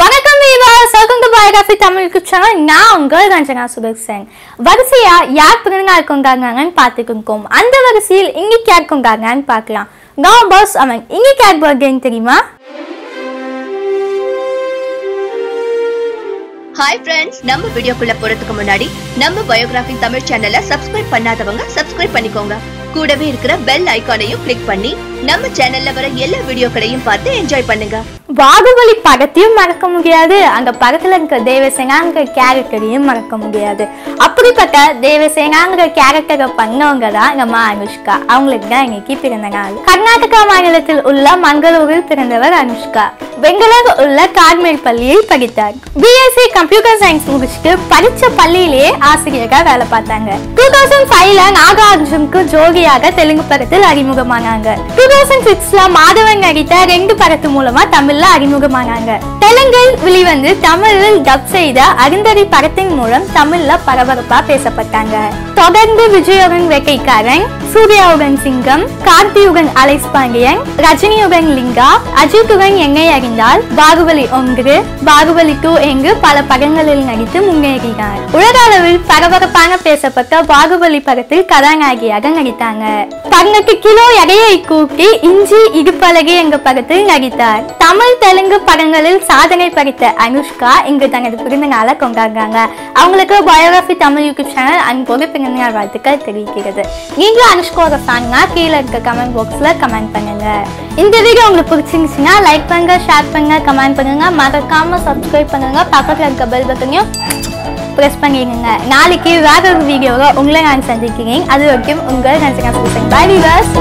வணக்கம் viewers welcome to biography Tamil YouTube channel நான் உங்கள் ரஞ்சனா சுபக் சென். வரிசையா யார் பிறந்தநாள் கொண்டாடுறாங்கன்னு பார்த்துக்கோம் அந்த வரிசையில் இன்னைக்கு யார் கொண்டாடுறாங்கன்னு பார்க்கலாம். நான் பாஸ் அவன் இன்னைக்கு யார் பர்த்டேன்னு தெரியுமா? ஹாய் ஃப்ரெண்ட்ஸ் நம்ம வீடியோக்குள்ள போறதுக்கு முன்னாடி நம்ம பயோகிராஃபி தமிழ் சேனலை சப்ஸ்கிரைப் பண்ணாதவங்க சப்ஸ்கிரைப் பண்ணிக்கோங்க. கூடவே இருக்கிற பெல் ஐக்கானையும் கிளிக் பண்ணி நம்ம சேனல்ல வர எல்லா வீடியோக்களையும் பார்த்து என்ஜாய் பண்ணுங்க. பாகுபலி படத்தையும் மறக்க முடியாது. அந்த படத்துல இருக்க தேவசேனாங்கிற கேரக்டரையும் மறக்க முடியாது. அப்படிப்பட்ட தேவசேனாங்கிற கேரக்டரை பண்ணவங்க தான் நம்ம அனுஷ்கா. அவங்களுக்கு தான் இன்னைக்கு பிறந்த நாள். கர்நாடகா மாநிலத்தில் உள்ள மங்களூரில் பிறந்தவர் அனுஷ்கா. பெங்களூர் உள்ள கார்மேல் பள்ளியில் படித்தார். பிஎஸ்சி கம்ப்யூட்டர் சயின்ஸ் முடிச்சுட்டு படிச்ச பள்ளியிலேயே ஆசிரியராக வேலை பார்த்தாங்க. டூ தௌசண்ட் ஃபைவ்ல நாகார்ஜுனுக்கு ஜோகியாக தெலுங்கு படத்தில் அறிமுகமானாங்க. டூ தௌசண்ட் சிக்ஸ்ல மாதவன் நடித்த ரெண்டு படத்து மூலமா தமிழ்ல அறிமுகமானாங்க. தெலுங்கில் வெளிவந்து தமிழில் டப் செய்த அருந்ததி படத்தின் மூலம் தமிழ்ல பரபரப்பா பேசப்பட்டாங்க. தொடர்ந்து விஜயோகன் வேட்டைக்காரன் சூர்யாவுடன் சிங்கம் கார்த்தியுடன் அலைஸ் பாண்டியன் ரஜினியுடன் லிங்கா அஜித்துடன் என்னை அறிந்தால் பாகுபலி ஒன்று பாகுபலி டூ என்று பல படங்களில் நடித்து முன்னேறினார். உலக அளவில் பரபரப்பான பேசப்பட்ட பாகுபலி படத்தில் கதாநாயகியாக நடித்தாங்க. பதினெட்டு கிலோ எடையை கூட்டி இஞ்சி இடுப்பழகி என்ற படத்தில் நடித்தார். தமிழ் தெலுங்கு படங்களில் சாதனை படைத்த அனுஷ்கா இங்கு தனது பிறந்த நாளை கொண்டாடுறாங்க. அவங்களுக்கு பயோகிராஃபி தமிழ் யூடியூப் சேனல் அன்போடு பிறந்த நாள் வாழ்த்துக்கள் தெரிவிக்கிறது. நீங்களும் அனுஷ்காவோட ஃபேன்னா கீழே இருக்க கமெண்ட் பாக்ஸ்ல கமெண்ட் பண்ணுங்க. இந்த வீடியோ உங்களுக்கு பிடிச்சிருந்துச்சுன்னா லைக் பண்ணுங்க ஷேர் பண்ணுங்க கமெண்ட் பண்ணுங்க. மறக்காம சப்ஸ்கிரைப் பண்ணுங்க. பக்கத்தில் இருக்க பெல் பட்டனையும் ப்ரெஸ் பண்ணிடுங்க. நாளைக்கு வேற ஒரு வீடியோவை உங்களை நான் சந்திக்கிறேன். அது வரைக்கும் உங்கள் நான் பாய் வீவர்ஸ்